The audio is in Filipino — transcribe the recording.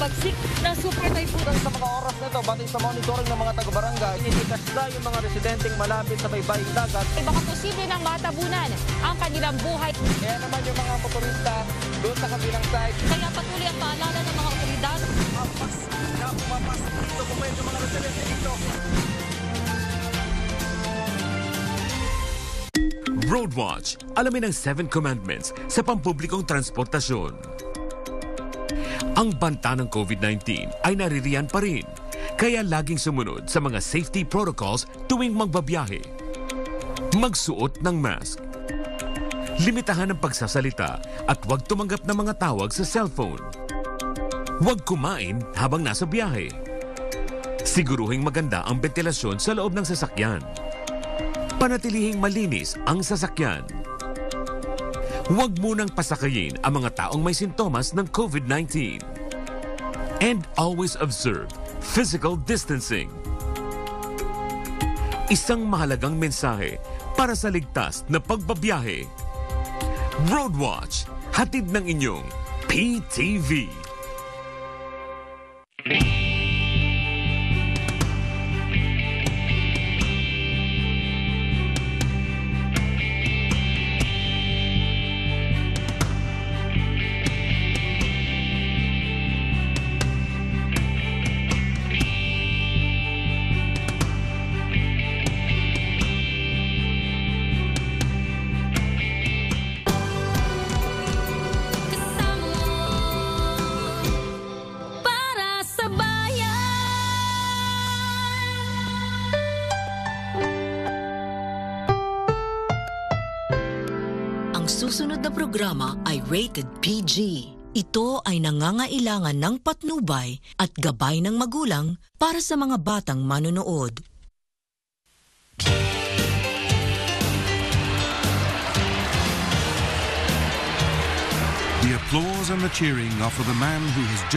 Pagsik ng super typhoon. Sa mga oras na ito, batay sa monitoring ng mga taga-barangay, initikas na yung mga residenteng malapit sa baybaying dagat. Ay baka posible ng matabunan ang kanilang buhay. Kaya naman yung mga motorista doon sa kabilang side, Kaya patuloy ang paalala ng mga otoridad apas na pumapasok dito kung medyo mga residente dito. Roadwatch, alamin ang 7 commandments sa pampublikong transportasyon. Ang banta ng COVID-19 ay naririyan pa rin, kaya laging sumunod sa mga safety protocols tuwing magbabiyahe. Magsuot ng mask. Limitahan ang pagsasalita at huwag tumanggap ng mga tawag sa cellphone. Huwag kumain habang nasa biyahe. Siguruhing maganda ang ventilasyon sa loob ng sasakyan panatilihing malinis ang sasakyan. Huwag munang pasakayin ang mga taong may sintomas ng COVID-19. And always observe physical distancing. Isang mahalagang mensahe para sa ligtas na pagbabiyahe. Roadwatch, hatid ng inyong PTV. Ang susunod na programa ay rated PG. Ito ay nangangailangan ng patnubay at gabay ng magulang para sa mga batang manonood. The applause and the cheering are for the man who has